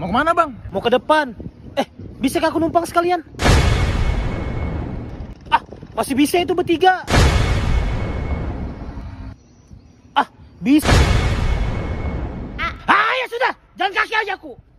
Mau ke mana bang? Mau ke depan. Eh, bisa aku numpang sekalian? Ah, masih bisa itu bertiga. Ah, bisa. Ah, ah ya sudah. jangan kaki aja aku.